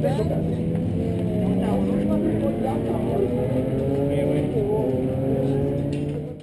Tirato?